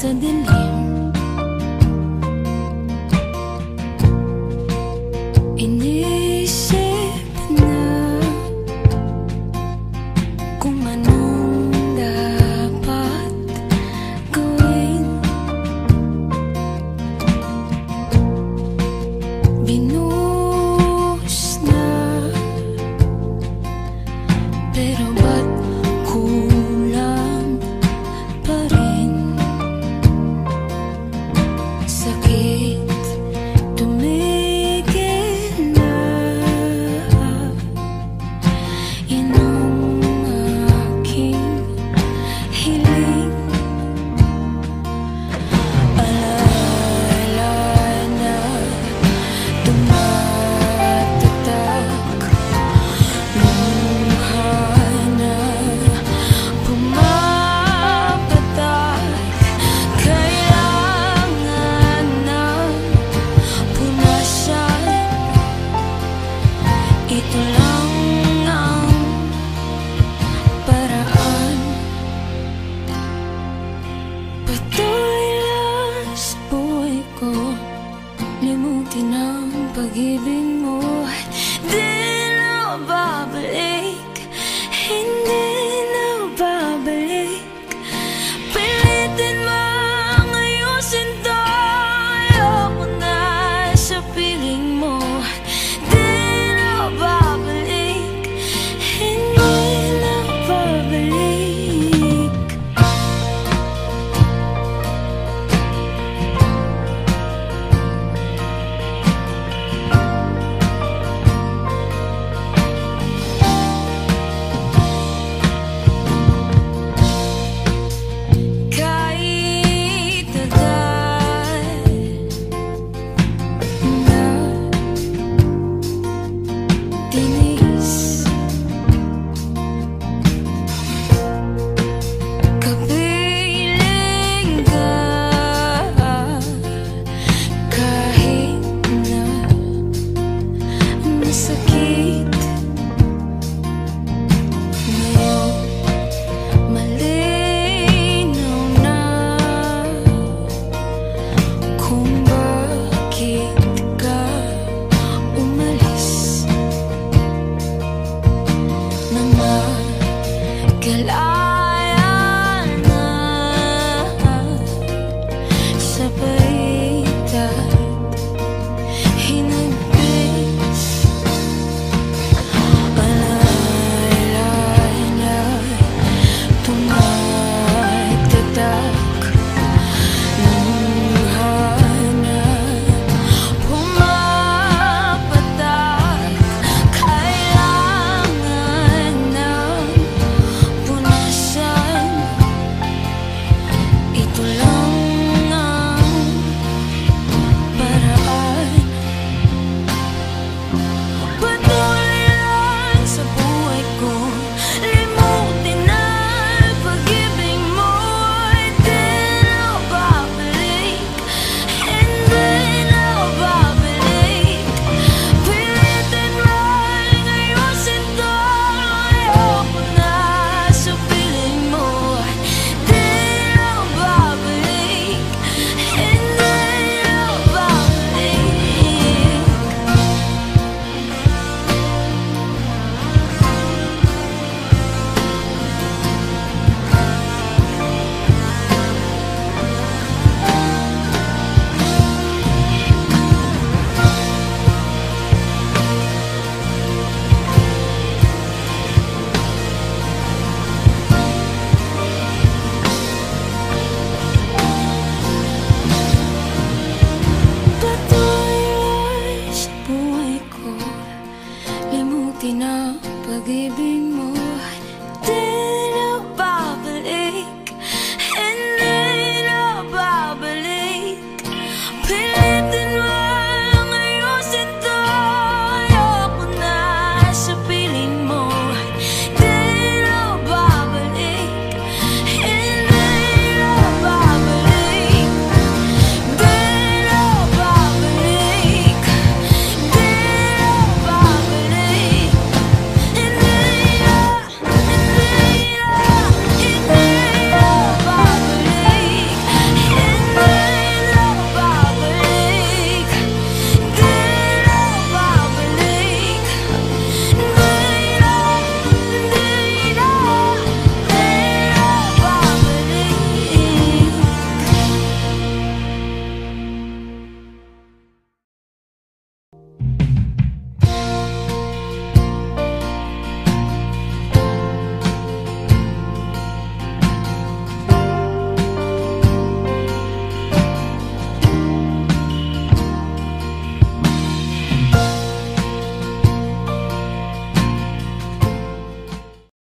sandali